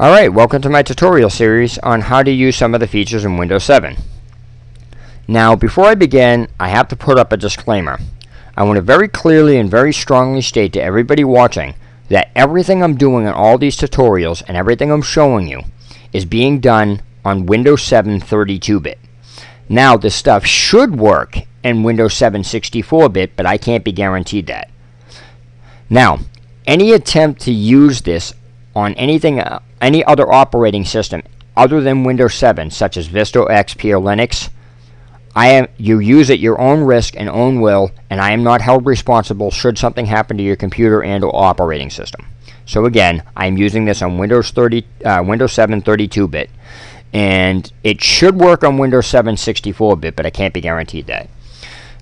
Alright, welcome to my tutorial series on how to use some of the features in Windows 7. Now, before I begin, I have to put up a disclaimer. I want to very clearly and very strongly state to everybody watching that everything I'm doing in all these tutorials and everything I'm showing you is being done on Windows 7 32-bit. Now, this stuff should work in Windows 7 64-bit, but I can't be guaranteed that. Now, any attempt to use this on anything, uh, any other operating system other than Windows 7, such as Vista, XP, or Linux, I am you use at your own risk and own will, and I am not held responsible should something happen to your computer and or operating system. So again, I am using this on Windows 30, uh, Windows 7 32-bit, and it should work on Windows 7 64-bit, but I can't be guaranteed that.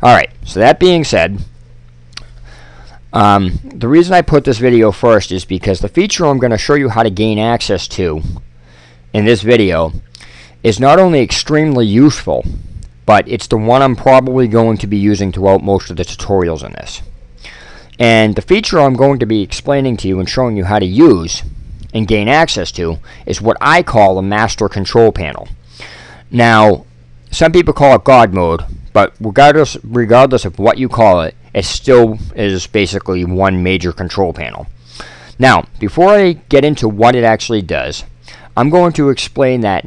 All right. So that being said, um, the reason I put this video first is because the feature I'm going to show you how to gain access to in this video is not only extremely useful, but it's the one I'm probably going to be using throughout most of the tutorials in this. And the feature I'm going to be explaining to you and showing you how to use and gain access to is what I call a master control panel. Now, some people call it God mode, but regardless, regardless of what you call it, it still is basically one major control panel. Now, before I get into what it actually does, I'm going to explain that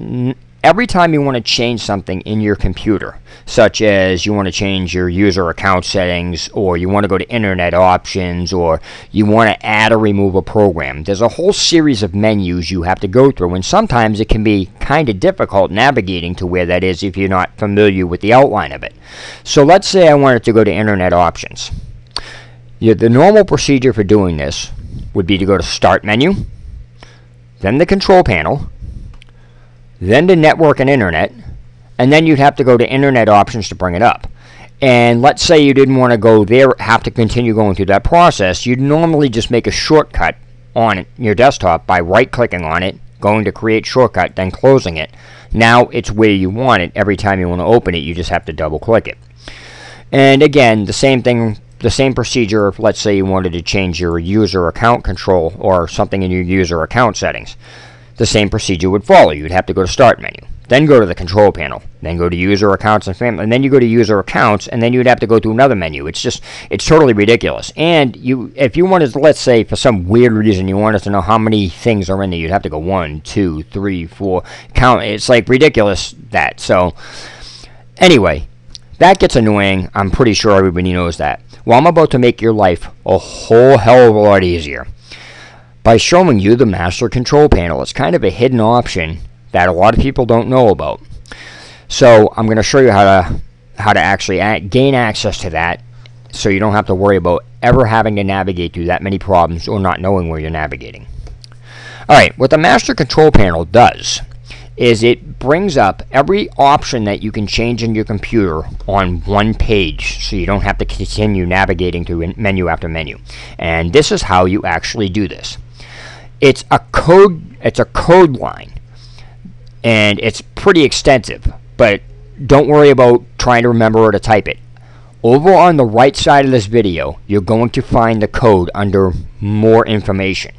every time you want to change something in your computer, such as you want to change your user account settings, or you want to go to internet options, or you want to add or remove a program, there's a whole series of menus you have to go through, and sometimes it can be kind of difficult navigating to where that is if you're not familiar with the outline of it. So let's say I wanted to go to internet options. Yeah, the normal procedure for doing this would be to go to Start menu, then the Control Panel, then to network and internet, and then you'd have to go to internet options to bring it up. And let's say you didn't want to go there, have to continue going through that process, you'd normally just make a shortcut on your desktop by right clicking on it, going to create shortcut, then closing it. Now it's where you want it. Every time you want to open it, you just have to double click it. And again, the same thing, the same procedure let's say you wanted to change your user account control or something in your user account settings the same procedure would follow. You'd have to go to Start menu, then go to the Control panel, then go to User Accounts and Family, and then you go to User Accounts, and then you'd have to go to another menu. It's just, it's totally ridiculous. And you, if you wanted to, let's say, for some weird reason, you wanted to know how many things are in there, you'd have to go one, two, three, four, count. It's like ridiculous that. So, anyway, that gets annoying. I'm pretty sure everybody knows that. Well, I'm about to make your life a whole hell of a lot easier by showing you the master control panel. It's kind of a hidden option that a lot of people don't know about. So I'm going to show you how to how to actually gain access to that so you don't have to worry about ever having to navigate through that many problems or not knowing where you're navigating. Alright, what the master control panel does is it brings up every option that you can change in your computer on one page so you don't have to continue navigating through menu after menu. And this is how you actually do this it's a code it's a code line and it's pretty extensive but don't worry about trying to remember or to type it. Over on the right side of this video you're going to find the code under more information.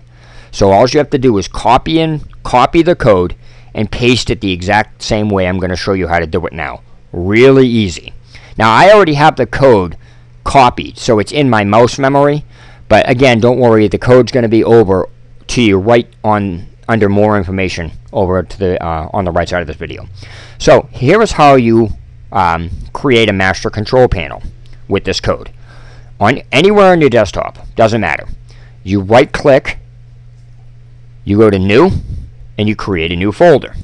So all you have to do is copy in copy the code and paste it the exact same way I'm going to show you how to do it now. Really easy. Now I already have the code copied so it's in my mouse memory but again don't worry the code's going to be over to your right on under more information over to the uh, on the right side of this video. So here is how you um, create a master control panel with this code. On anywhere on your desktop, doesn't matter. You right click, you go to new, and you create a new folder.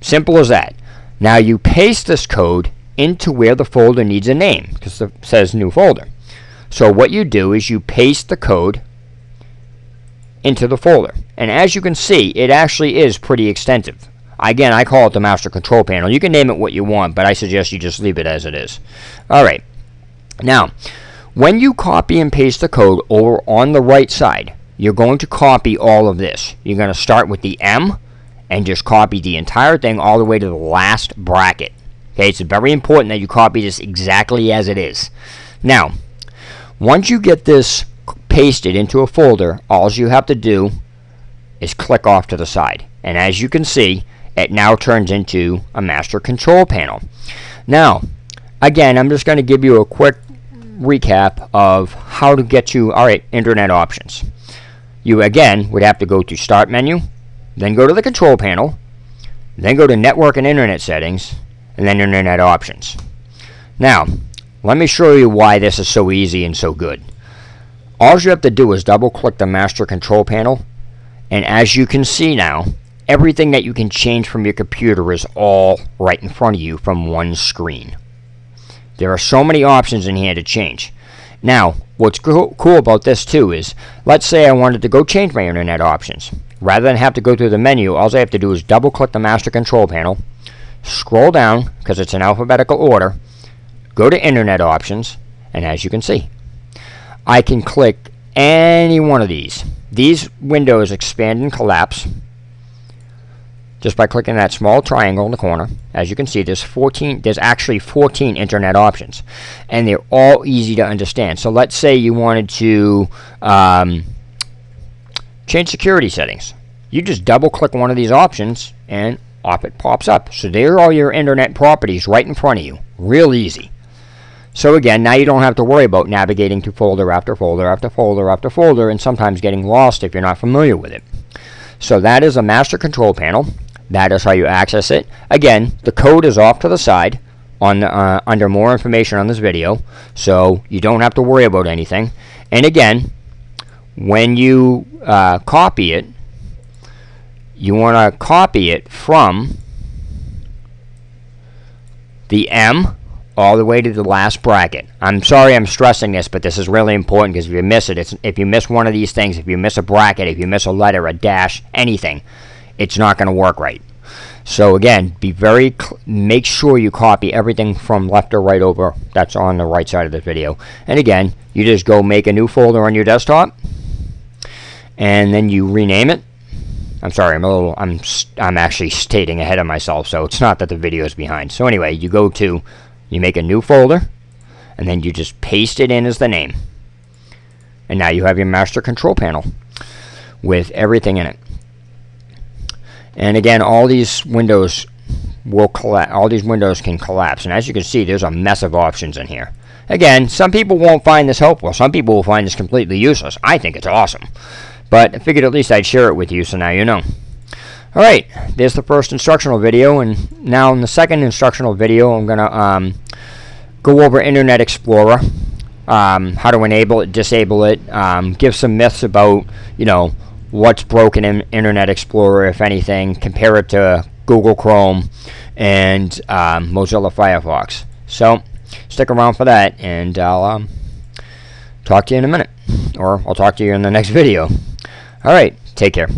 Simple as that. Now you paste this code into where the folder needs a name because it says new folder. So what you do is you paste the code into the folder. And as you can see, it actually is pretty extensive. Again, I call it the master control panel. You can name it what you want, but I suggest you just leave it as it is. Alright, now, when you copy and paste the code over on the right side, you're going to copy all of this. You're going to start with the M and just copy the entire thing all the way to the last bracket. Okay, it's very important that you copy this exactly as it is. Now, once you get this paste it into a folder, all you have to do is click off to the side. And as you can see, it now turns into a master control panel. Now, again, I'm just going to give you a quick recap of how to get to, alright, internet options. You, again, would have to go to Start menu, then go to the control panel, then go to Network and Internet settings, and then Internet options. Now, let me show you why this is so easy and so good. All you have to do is double click the master control panel and as you can see now everything that you can change from your computer is all right in front of you from one screen. There are so many options in here to change. Now, what's co cool about this too is, let's say I wanted to go change my internet options. Rather than have to go through the menu, all I have to do is double click the master control panel, scroll down, because it's in alphabetical order, go to internet options, and as you can see, I can click any one of these. These windows expand and collapse just by clicking that small triangle in the corner. As you can see, there's 14. There's actually 14 internet options, and they're all easy to understand. So let's say you wanted to um, change security settings. You just double click one of these options, and off it pops up. So there are all your internet properties right in front of you. Real easy. So again, now you don't have to worry about navigating to folder after folder after folder after folder and sometimes getting lost if you're not familiar with it. So that is a master control panel. That is how you access it. Again, the code is off to the side on uh, under more information on this video, so you don't have to worry about anything. And again, when you uh, copy it, you want to copy it from the M all the way to the last bracket. I'm sorry I'm stressing this, but this is really important because if you miss it, it's, if you miss one of these things, if you miss a bracket, if you miss a letter, a dash, anything, it's not going to work right. So again, be very make sure you copy everything from left or right over that's on the right side of the video. And again, you just go make a new folder on your desktop and then you rename it. I'm sorry, I'm a little I'm I'm actually stating ahead of myself, so it's not that the video is behind. So anyway, you go to you make a new folder, and then you just paste it in as the name. And now you have your master control panel with everything in it. And again, all these windows will collapse. All these windows can collapse. And as you can see, there's a mess of options in here. Again, some people won't find this helpful. Some people will find this completely useless. I think it's awesome. But I figured at least I'd share it with you so now you know. Alright, there's the first instructional video, and now in the second instructional video, I'm going to um, go over Internet Explorer, um, how to enable it, disable it, um, give some myths about, you know, what's broken in Internet Explorer, if anything, compare it to Google Chrome and um, Mozilla Firefox. So, stick around for that, and I'll um, talk to you in a minute, or I'll talk to you in the next video. Alright, take care.